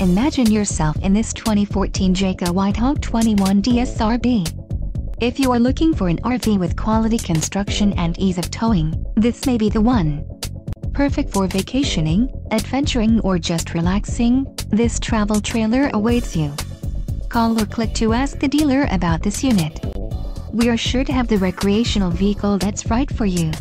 Imagine yourself in this 2014 Jayco White Hawk 21 DSRB. If you are looking for an RV with quality construction and ease of towing, this may be the one. Perfect for vacationing, adventuring or just relaxing, this travel trailer awaits you. Call or click to ask the dealer about this unit. We are sure to have the recreational vehicle that's right for you.